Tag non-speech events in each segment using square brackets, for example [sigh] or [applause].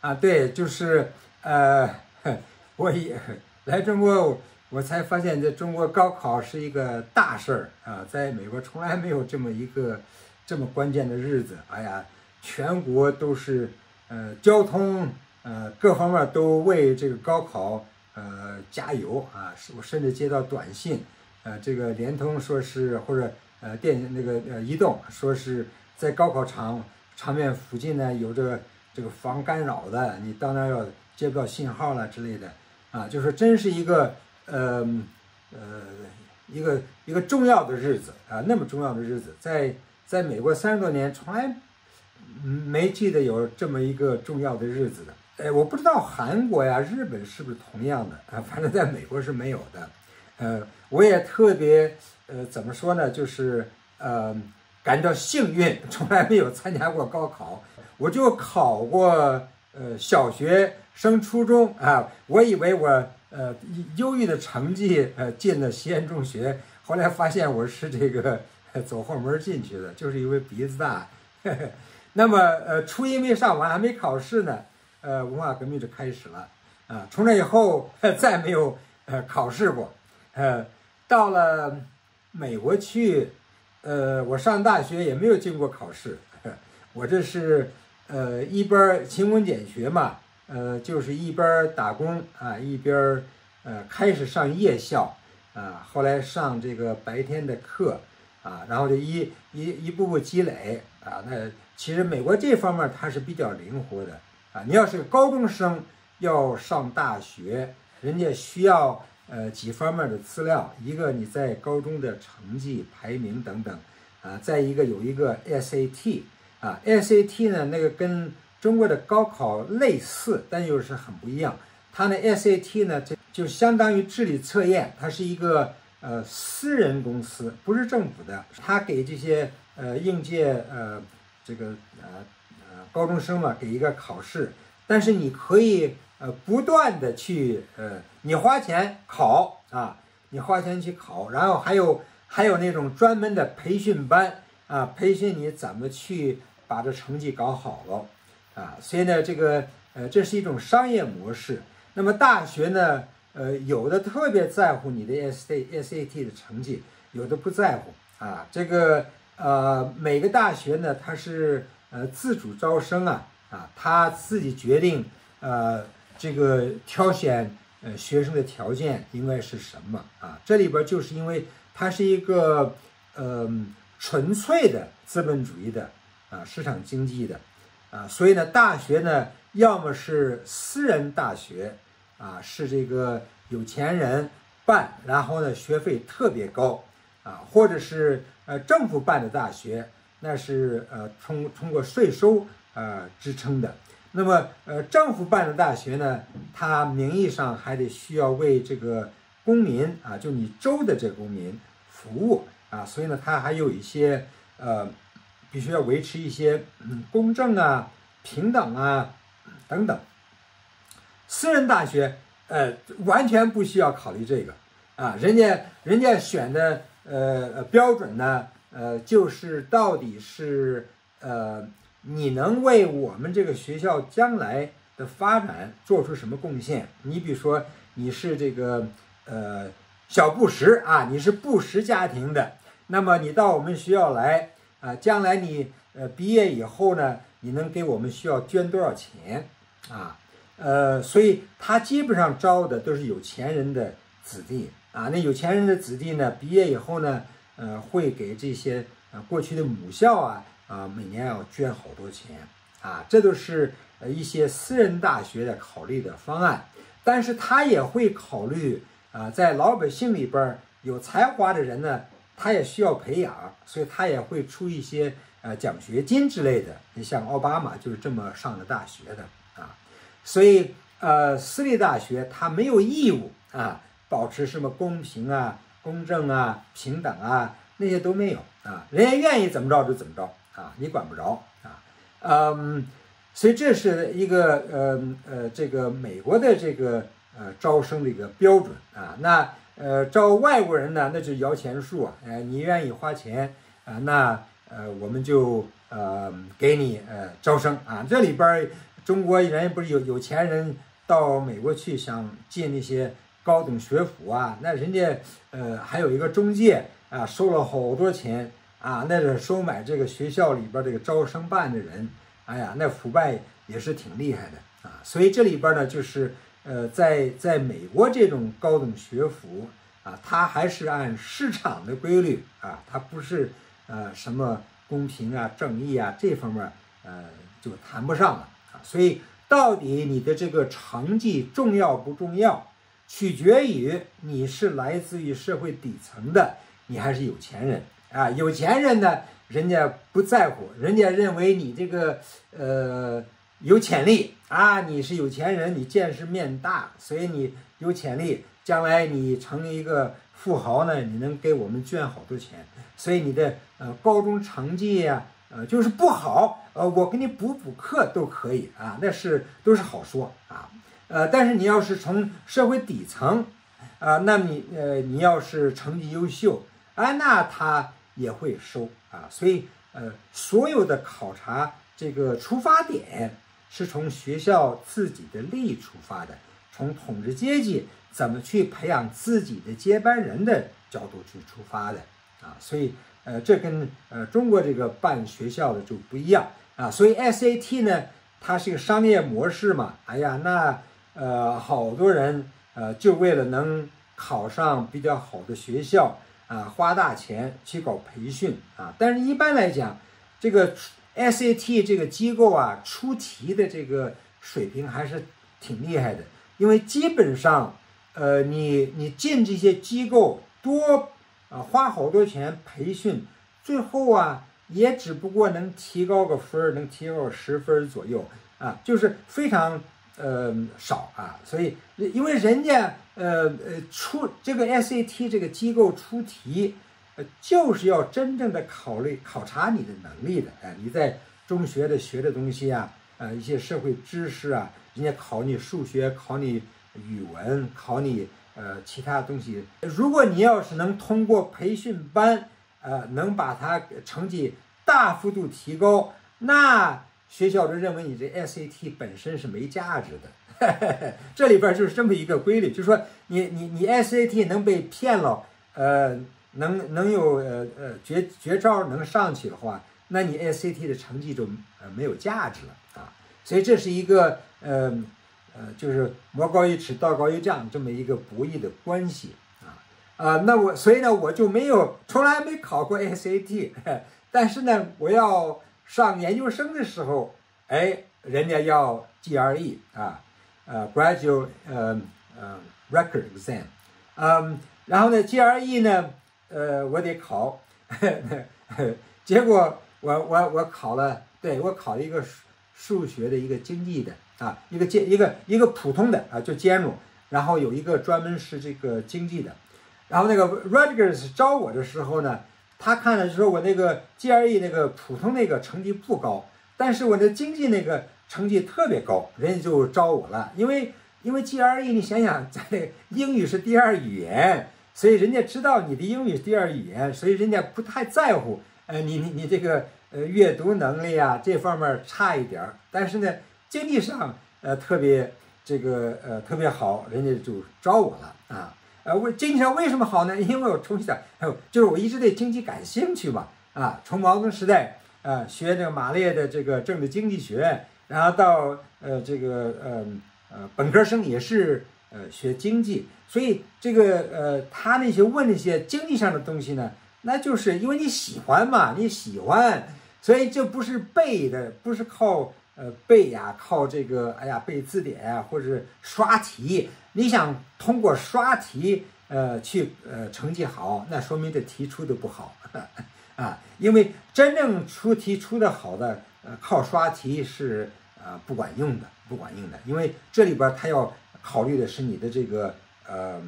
啊，对，就是呃，我也来中国，我才发现这中国高考是一个大事儿啊，在美国从来没有这么一个这么关键的日子。哎呀，全国都是呃交通呃各方面都为这个高考呃加油啊！我甚至接到短信，呃，这个联通说是或者呃电那个呃移动说是在高考场场面附近呢有这。这个防干扰的，你到那儿要接不到信号了之类的，啊，就是真是一个呃呃一个一个重要的日子啊，那么重要的日子，在在美国三十多年从来没记得有这么一个重要的日子的。哎，我不知道韩国呀、日本是不是同样的啊？反正在美国是没有的。呃，我也特别呃怎么说呢？就是呃感到幸运，从来没有参加过高考。我就考过，呃，小学升初中啊，我以为我呃优异的成绩呃进了西安中学，后来发现我是这个走后门进去的，就是因为鼻子大。那么呃初一没上完，还没考试呢，呃文化革命就开始了啊，从那以后再没有呃考试过，呃到了美国去，呃我上大学也没有经过考试，我这是。呃，一边勤工俭学嘛，呃，就是一边打工啊，一边呃开始上夜校啊，后来上这个白天的课啊，然后就一一一步步积累啊。那其实美国这方面它是比较灵活的啊。你要是高中生要上大学，人家需要呃几方面的资料，一个你在高中的成绩排名等等啊，再一个有一个 SAT。啊，SAT 呢，那个跟中国的高考类似，但又是很不一样。它呢，SAT 呢，就就相当于智力测验，它是一个呃私人公司，不是政府的。它给这些呃应届呃这个呃呃高中生嘛，给一个考试，但是你可以呃不断的去呃你花钱考啊，你花钱去考，然后还有还有那种专门的培训班啊，培训你怎么去。把这成绩搞好了，啊，所以呢，这个呃，这是一种商业模式。那么大学呢，呃，有的特别在乎你的 S A S A T 的成绩，有的不在乎啊。这个呃，每个大学呢，它是呃自主招生啊，啊，他自己决定呃这个挑选呃学生的条件应该是什么啊？这里边就是因为它是一个呃纯粹的资本主义的。啊，市场经济的，啊，所以呢，大学呢，要么是私人大学，啊，是这个有钱人办，然后呢，学费特别高，啊，或者是呃政府办的大学，那是呃通通过税收呃支撑的。那么呃政府办的大学呢，它名义上还得需要为这个公民啊，就你州的这公民服务啊，所以呢，它还有一些呃。必须要维持一些嗯公正啊、平等啊等等。私人大学呃完全不需要考虑这个啊，人家人家选的呃标准呢呃就是到底是呃你能为我们这个学校将来的发展做出什么贡献？你比如说你是这个呃小布什啊，你是布什家庭的，那么你到我们学校来。啊，将来你呃毕业以后呢，你能给我们需要捐多少钱啊？呃，所以他基本上招的都是有钱人的子弟啊。那有钱人的子弟呢，毕业以后呢，呃，会给这些呃过去的母校啊啊每年要捐好多钱啊。这都是呃一些私人大学的考虑的方案，但是他也会考虑啊，在老百姓里边有才华的人呢。他也需要培养，所以他也会出一些呃奖学金之类的。你像奥巴马就是这么上的大学的啊，所以呃私立大学他没有义务啊保持什么公平啊、公正啊、平等啊那些都没有啊，人家愿意怎么着就怎么着啊，你管不着啊。嗯，所以这是一个呃呃这个美国的这个呃招生的一个标准啊，那。呃，招外国人呢，那就摇钱树啊！哎，你愿意花钱啊？那呃，我们就呃给你呃招生啊。这里边中国人不是有有钱人到美国去想进那些高等学府啊，那人家呃还有一个中介啊，收了好多钱啊，那是收买这个学校里边这个招生办的人，哎呀，那腐败也是挺厉害的啊。所以这里边呢，就是呃，在在美国这种高等学府啊，它还是按市场的规律啊，它不是呃什么公平啊、正义啊这方面呃就谈不上了啊。所以，到底你的这个成绩重要不重要，取决于你是来自于社会底层的，你还是有钱人啊？有钱人呢，人家不在乎，人家认为你这个呃有潜力啊，你是有钱人，你见识面大，所以你有潜力，将来你成一个富豪呢，你能给我们捐好多钱，所以你的呃高中成绩呀。呃，就是不好，呃，我给你补补课都可以啊，那是都是好说啊，呃，但是你要是从社会底层，啊，那你呃，你要是成绩优秀，啊，那他也会收啊，所以呃，所有的考察这个出发点是从学校自己的利益出发的，从统治阶级怎么去培养自己的接班人的角度去出发的啊，所以。呃，这跟呃中国这个办学校的就不一样啊，所以 SAT 呢，它是个商业模式嘛。哎呀，那呃好多人呃就为了能考上比较好的学校啊，花大钱去搞培训啊。但是一般来讲，这个 SAT 这个机构啊，出题的这个水平还是挺厉害的，因为基本上呃你你进这些机构多。啊，花好多钱培训，最后啊，也只不过能提高个分儿，能提高十分左右啊，就是非常呃少啊。所以，因为人家呃呃出这个 SAT 这个机构出题，就是要真正的考虑考察你的能力的。哎，你在中学的学的东西啊，呃，一些社会知识啊，人家考你数学，考你语文，考你。呃，其他东西，如果你要是能通过培训班，呃，能把它成绩大幅度提高，那学校就认为你这 SAT 本身是没价值的。[laughs] 这里边就是这么一个规律，就是说你你你 SAT 能被骗了，呃，能能有呃呃绝绝招能上去的话，那你 SAT 的成绩就呃没有价值了啊。所以这是一个呃。呃，就是魔高一尺，道高一丈这么一个博弈的关系啊啊，那我所以呢，我就没有从来没考过 SAT，[laughs] 但是呢，我要上研究生的时候，哎，人家要 GRE 啊，呃，Graduate 呃呃 Record Exam，嗯，然后呢，GRE 呢，呃，我得考，[laughs] 结果我我我考了，对我考了一个数数学的一个经济的。啊，一个兼一个一个普通的啊，就兼容，然后有一个专门是这个经济的，然后那个 Rutgers 招我的时候呢，他看了说我那个 GRE 那个普通那个成绩不高，但是我的经济那个成绩特别高，人家就招我了，因为因为 GRE 你想想，在英语是第二语言，所以人家知道你的英语是第二语言，所以人家不太在乎，呃，你你你这个呃阅读能力啊这方面差一点儿，但是呢。经济上，呃，特别这个，呃，特别好，人家就招我了啊。呃，为经济上为什么好呢？[laughs] 因为我从小，还有就是我一直对经济感兴趣嘛。啊，从毛泽东时代，啊，学这个马列的这个政治经济学，然后到呃这个，呃呃，本科生也是呃学经济，所以这个呃他那些问那些经济上的东西呢，那就是因为你喜欢嘛，你喜欢，所以这不是背的，不是靠。呃，背呀，靠这个，哎呀，背字典啊，或者刷题。你想通过刷题，呃，去呃成绩好，那说明这题出的不好 [laughs] 啊。因为真正出题出的好的，呃，靠刷题是呃不管用的，不管用的。因为这里边他要考虑的是你的这个呃，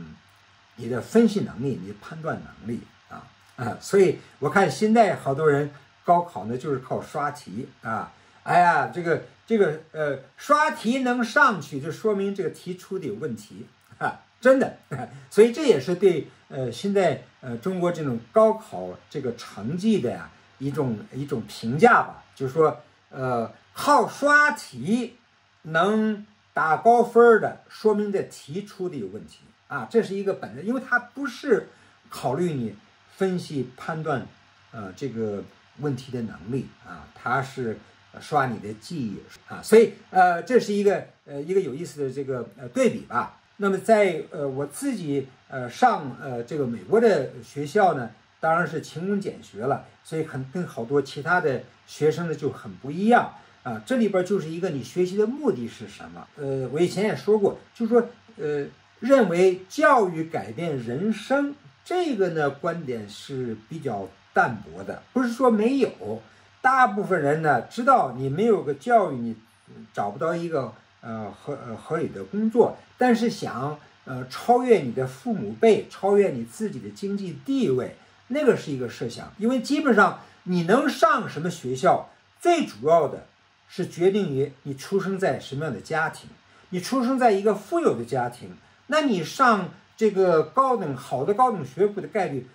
你的分析能力，你的判断能力啊啊。所以我看现在好多人高考呢，就是靠刷题啊。哎呀，这个这个呃，刷题能上去，就说明这个题出的有问题啊，真的。[laughs] 所以这也是对呃现在呃中国这种高考这个成绩的呀一种一种评价吧，就是说呃靠刷题能打高分的，说明这题出的有问题啊，这是一个本质，因为它不是考虑你分析判断呃这个问题的能力啊，它是刷你的记忆啊，所以呃这是一个呃一个有意思的这个呃对比吧。那么在呃我自己呃上呃这个美国的学校呢，当然是勤工俭学了，所以很跟好多其他的学生呢就很不一样啊。这里边就是一个你学习的目的是什么？呃，我以前也说过，就是说呃认为教育改变人生这个呢观点是比较淡薄的，不是说没有，大部分人呢知道你没有个教育，你找不到一个。呃，合呃合理的工作，但是想呃超越你的父母辈，超越你自己的经济地位，那个是一个设想。因为基本上你能上什么学校，最主要的是决定于你出生在什么样的家庭。你出生在一个富有的家庭，那你上这个高等好的高等学府的概率，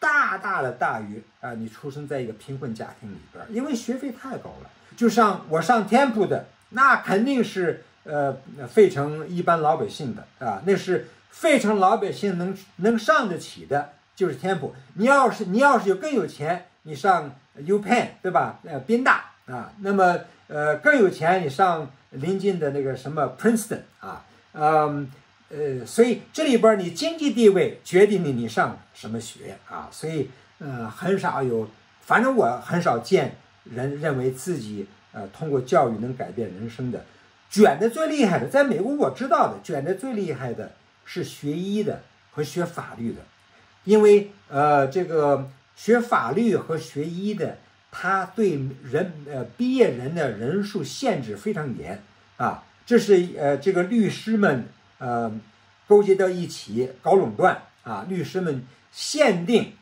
大大的大于啊你出生在一个贫困家庭里边，因为学费太高了。就像我上天普的，那肯定是。呃，费城一般老百姓的啊，那是费城老百姓能能上得起的，就是天普。你要是你要是有更有钱，你上 U Penn 对吧？呃，宾大啊，那么呃更有钱，你上临近的那个什么 Princeton 啊，嗯呃，所以这里边你经济地位决定了你上什么学啊，所以呃很少有，反正我很少见人认为自己呃通过教育能改变人生的。卷的最厉害的，在美国我知道的，卷的最厉害的是学医的和学法律的，因为呃，这个学法律和学医的，他对人呃毕业人的人数限制非常严啊，这是呃这个律师们呃勾结到一起搞垄断啊，律师们限定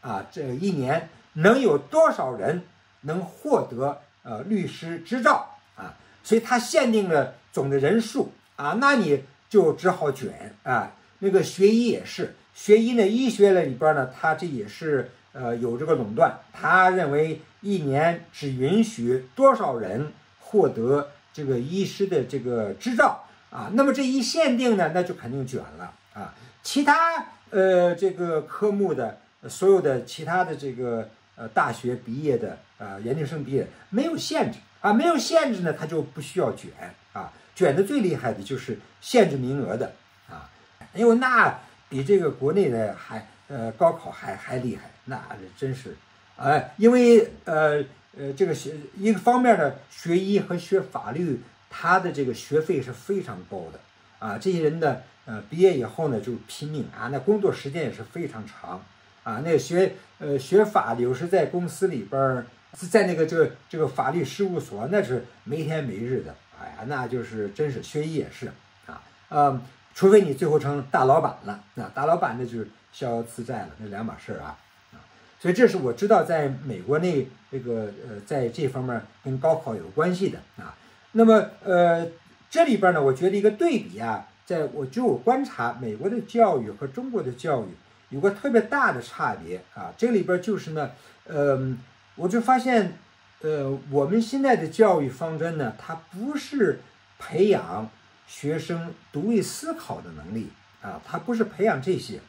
啊这一年能有多少人能获得呃律师执照啊。所以他限定了总的人数啊，那你就只好卷啊。那个学医也是，学医呢，医学的里边呢，它这也是呃有这个垄断。他认为一年只允许多少人获得这个医师的这个执照啊。那么这一限定呢，那就肯定卷了啊。其他呃这个科目的所有的其他的这个呃大学毕业的呃研究生毕业没有限制。啊，没有限制呢，他就不需要卷啊。卷的最厉害的就是限制名额的啊，因为那比这个国内的还呃高考还还厉害，那真是，哎，因为呃呃这个学一个方面呢，学医和学法律，他的这个学费是非常高的啊。这些人呢，呃毕业以后呢就拼命啊，那工作时间也是非常长啊。那学呃学法有时在公司里边。是在那个这个这个法律事务所，那是没天没日的，哎呀，那就是真是学医也是啊，嗯，除非你最后成大老板了，那大老板那就是逍遥自在了，那两码事儿啊啊，所以这是我知道在美国那这个呃，在这方面跟高考有关系的啊。那么呃，这里边呢，我觉得一个对比啊，在我就我观察美国的教育和中国的教育有个特别大的差别啊，这里边就是呢，嗯。我就发现，呃，我们现在的教育方针呢，它不是培养学生独立思考的能力啊，他不是培养这些，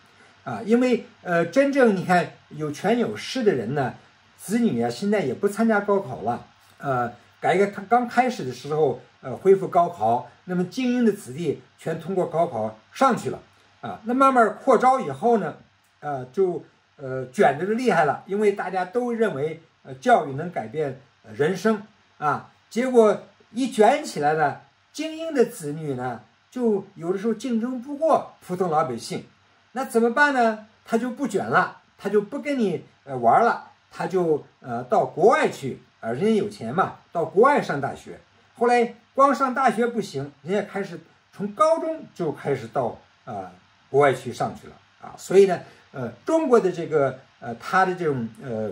啊，因为呃，真正你看有权有势的人呢，子女啊，现在也不参加高考了，呃，改革他刚开始的时候，呃，恢复高考，那么精英的子弟全通过高考上去了，啊，那慢慢扩招以后呢，呃，就呃卷的就厉害了，因为大家都认为。呃，教育能改变人生啊！结果一卷起来呢，精英的子女呢，就有的时候竞争不过普通老百姓，那怎么办呢？他就不卷了，他就不跟你呃玩了，他就呃到国外去啊，人家有钱嘛，到国外上大学。后来光上大学不行，人家开始从高中就开始到啊国外去上去了啊。所以呢，呃，中国的这个呃他的这种呃。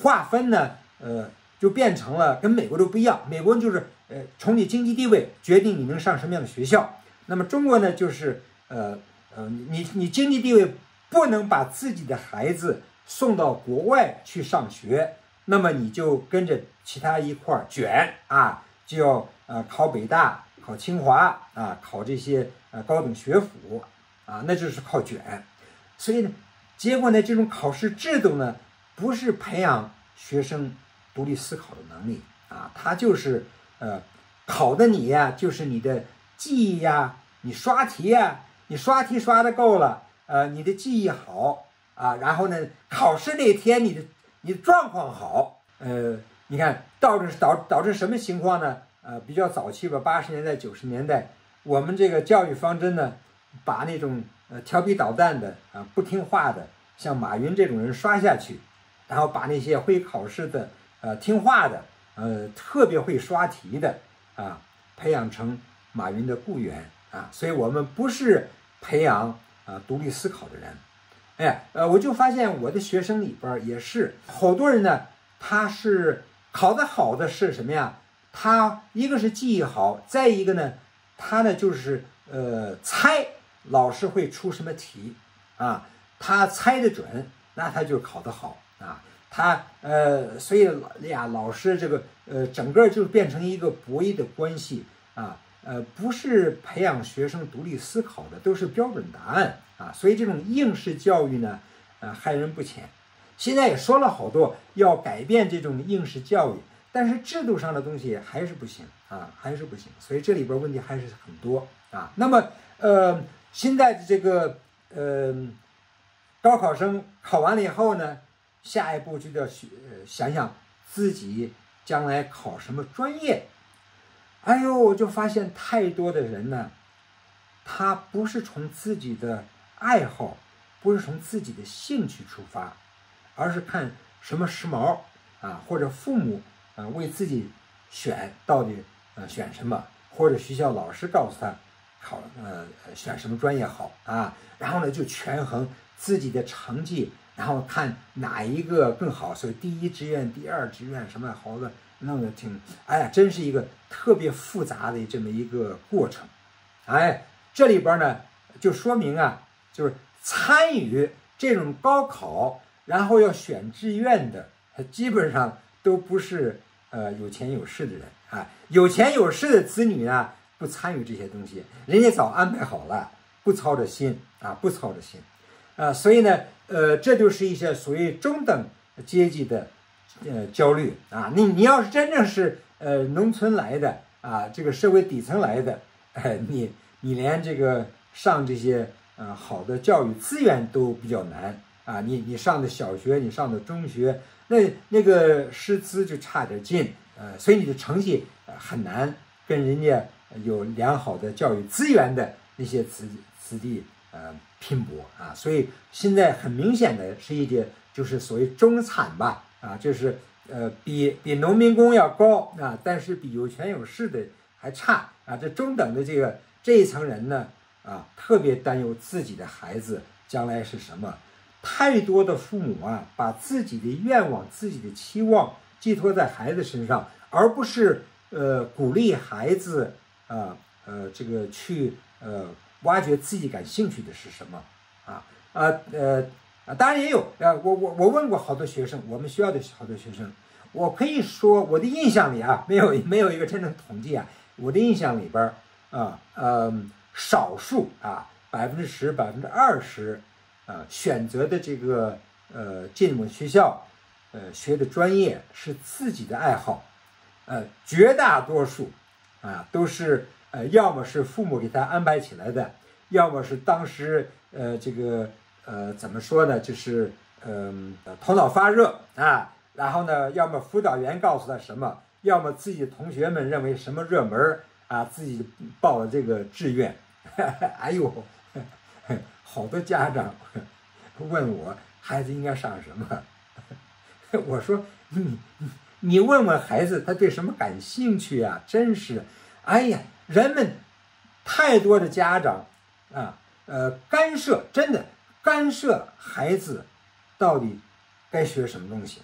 划分呢，呃，就变成了跟美国都不一样。美国就是呃，从你经济地位决定你能上什么样的学校。那么中国呢，就是呃呃，你你经济地位不能把自己的孩子送到国外去上学，那么你就跟着其他一块儿卷啊，就要呃考北大、考清华啊，考这些呃高等学府啊，那就是靠卷。所以呢，结果呢，这种考试制度呢，不是培养学生独立思考的能力啊，它就是呃考的你呀，就是你的记忆呀，你刷题呀，你刷题刷的够了，呃，你的记忆好啊，然后呢，考试那天你的你的状况好，呃，你看导致导导致什么情况呢？呃，比较早期吧，八十年代九十年代，我们这个教育方针呢，把那种呃调皮捣蛋的啊不听话的，像马云这种人刷下去，然后把那些会考试的呃听话的呃特别会刷题的啊培养成马云的雇员啊，所以我们不是培养啊独立思考的人，哎，呃，我就发现我的学生里边也是好多人呢，他是考得好的是什么呀？他一个是记忆好，再一个呢，他呢就是呃猜老师会出什么题啊，他猜得准，那他就考得好啊。他呃，所以呀，老师这个呃，整个就变成一个博弈的关系啊，呃，不是培养学生独立思考的，都是标准答案啊。所以这种应试教育呢，呃，害人不浅。现在也说了好多要改变这种应试教育。但是制度上的东西还是不行啊，还是不行，所以这里边问题还是很多啊。那么，呃，现在的这个呃高考生考完了以后呢，下一步就要学想想自己将来考什么专业。哎呦，我就发现太多的人呢，他不是从自己的爱好，不是从自己的兴趣出发，而是看什么时髦啊，或者父母。啊，为自己选到底呃选什么，或者学校老师告诉他考呃选什么专业好啊，然后呢就权衡自己的成绩，然后看哪一个更好，所以第一志愿、第二志愿什么好的弄得挺，哎呀，真是一个特别复杂的这么一个过程，哎，这里边呢就说明啊，就是参与这种高考，然后要选志愿的，基本上都不是。呃，有钱有势的人啊，有钱有势的子女呢，不参与这些东西，人家早安排好了，不操着心啊，不操着心，啊，所以呢，呃，这就是一些属于中等阶级的，呃，焦虑啊。你你要是真正是呃农村来的啊，这个社会底层来的，哎，你你连这个上这些呃好的教育资源都比较难啊。你你上的小学，你上的中学。那那个师资就差点劲，呃，所以你的成绩很难跟人家有良好的教育资源的那些子子弟呃拼搏啊，所以现在很明显的是一点，就是所谓中产吧，啊，就是呃比比农民工要高啊，但是比有权有势的还差啊，这中等的这个这一层人呢，啊，特别担忧自己的孩子将来是什么。太多的父母啊，把自己的愿望、自己的期望寄托在孩子身上，而不是呃鼓励孩子啊呃这个去呃挖掘自己感兴趣的是什么啊啊呃啊当然也有啊我我我问过好多学生，我们学校的好多学生，我可以说我的印象里啊，[laughs] 没有没有一个真正统计啊，我的印象里边啊嗯少数啊百分之十百分之二十。啊，选择的这个呃进我们学校，呃学的专业是自己的爱好，呃绝大多数啊都是呃要么是父母给他安排起来的，要么是当时呃这个呃怎么说呢，就是嗯头脑发热啊，然后呢要么辅导员告诉他什么，要么自己同学们认为什么热门啊，自己报了这个志愿，[laughs] 哎呦。好多家长问我孩子应该上什么，[laughs] 我说你你问问孩子他对什么感兴趣啊？真是，哎呀，人们太多的家长啊，呃，干涉真的干涉孩子到底该学什么东西，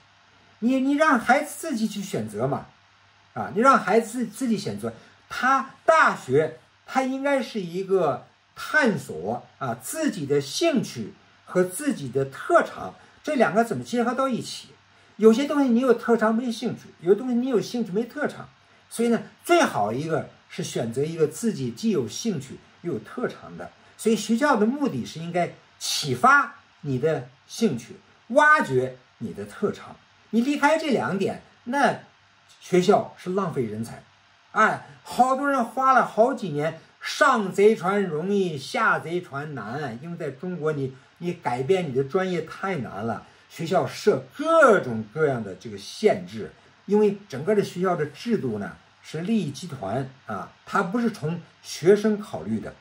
你你让孩子自己去选择嘛，啊，你让孩子自己选择，他大学他应该是一个。探索啊，自己的兴趣和自己的特长这两个怎么结合到一起？有些东西你有特长没兴趣，有些东西你有兴趣没特长，所以呢，最好一个是选择一个自己既有兴趣又有特长的。所以学校的目的是应该启发你的兴趣，挖掘你的特长。你离开这两点，那学校是浪费人才。哎，好多人花了好几年，上贼船容易下贼船难，因为在中国你你改变你的专业太难了。学校设各种各样的这个限制，因为整个的学校的制度呢是利益集团啊，它不是从学生考虑的，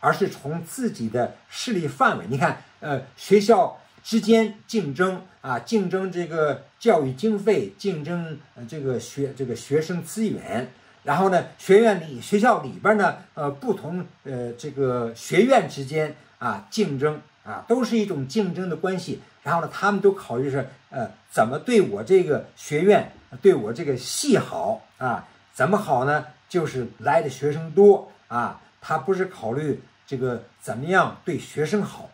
而是从自己的势力范围。你看，呃，学校之间竞争啊，竞争这个教育经费，竞争呃这个学这个学生资源，然后呢，学院里学校里边呢，呃，不同呃这个学院之间啊竞争啊，都是一种竞争的关系。然后呢，他们都考虑是，呃，怎么对我这个学院，对我这个系好啊？怎么好呢？就是来的学生多啊。他不是考虑这个怎么样对学生好，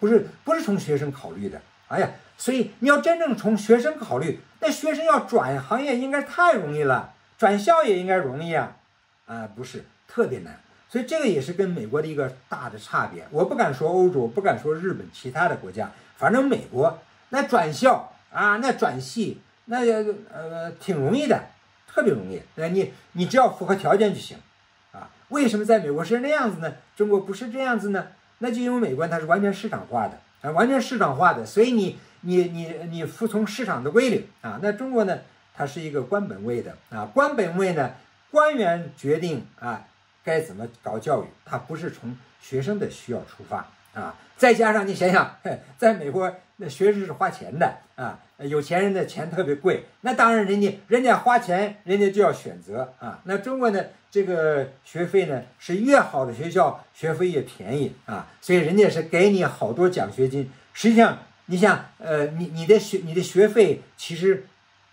不是不是从学生考虑的。哎呀，所以你要真正从学生考虑，那学生要转行业应该太容易了，转校也应该容易啊。啊，不是特别难。所以这个也是跟美国的一个大的差别。我不敢说欧洲，不敢说日本，其他的国家。反正美国那转校啊，那转系，那呃挺容易的，特别容易。那你你只要符合条件就行，啊，为什么在美国是那样子呢？中国不是这样子呢？那就因为美国它是完全市场化的啊，完全市场化的，所以你你你你服从市场的规律啊。那中国呢，它是一个官本位的啊，官本位呢，官员决定啊该怎么搞教育，它不是从学生的需要出发。啊，再加上你想想，在美国那学生是花钱的啊，有钱人的钱特别贵，那当然人家人家花钱，人家就要选择啊。那中国呢，这个学费呢是越好的学校学费越便宜啊，所以人家是给你好多奖学金。实际上，你想，呃，你你的学你的学费其实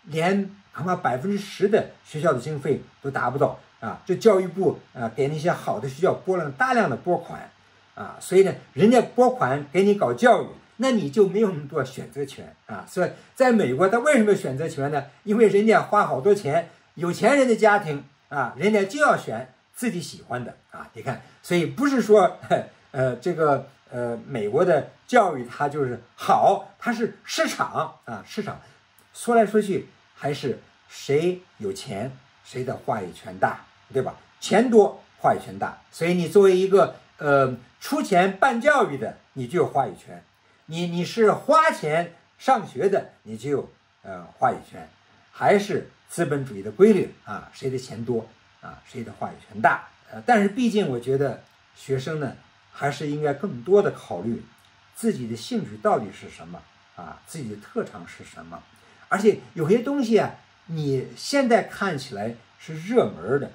连恐怕百分之十的学校的经费都达不到啊。这教育部啊给那些好的学校拨了大量的拨款。啊，所以呢，人家拨款给你搞教育，那你就没有那么多选择权啊。所以，在美国，他为什么选择权呢？因为人家花好多钱，有钱人的家庭啊，人家就要选自己喜欢的啊。你看，所以不是说，呃，这个呃，美国的教育它就是好，它是市场啊，市场。说来说去，还是谁有钱，谁的话语权大，对吧？钱多，话语权大。所以你作为一个呃。出钱办教育的，你就有话语权；你你是花钱上学的，你就有呃话语权。还是资本主义的规律啊，谁的钱多啊，谁的话语权大。呃，但是毕竟我觉得学生呢，还是应该更多的考虑自己的兴趣到底是什么啊，自己的特长是什么。而且有些东西啊，你现在看起来是热门的，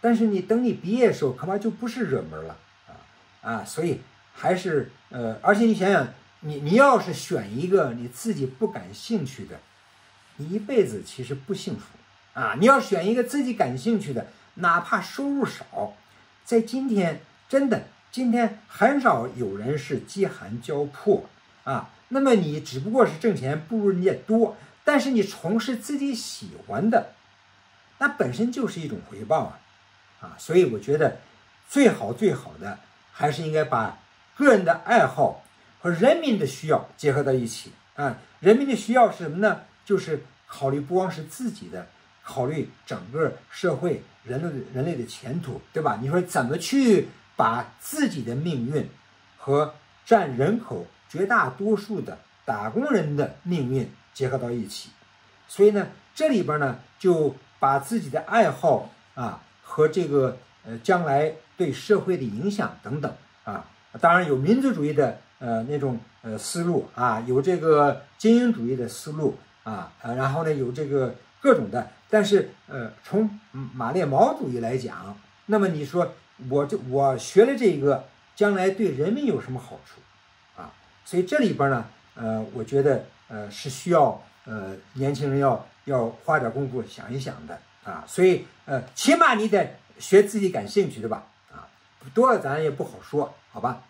但是你等你毕业的时候，恐怕就不是热门了。啊，所以还是呃，而且你想想，你你要是选一个你自己不感兴趣的，你一辈子其实不幸福啊。你要选一个自己感兴趣的，哪怕收入少，在今天真的今天很少有人是饥寒交迫啊。那么你只不过是挣钱不如人家多，但是你从事自己喜欢的，那本身就是一种回报啊啊。所以我觉得最好最好的。还是应该把个人的爱好和人民的需要结合到一起啊！人民的需要是什么呢？就是考虑不光是自己的，考虑整个社会人类人类的前途，对吧？你说怎么去把自己的命运和占人口绝大多数的打工人的命运结合到一起？所以呢，这里边呢就把自己的爱好啊和这个呃将来。对社会的影响等等啊，当然有民族主义的呃那种呃思路啊，有这个精英主义的思路啊，然后呢有这个各种的，但是呃从马列毛主义来讲，那么你说我这我学了这个，将来对人民有什么好处啊？所以这里边呢，呃，我觉得呃是需要呃年轻人要要花点功夫想一想的啊，所以呃起码你得学自己感兴趣的吧。多了咱也不好说，好吧。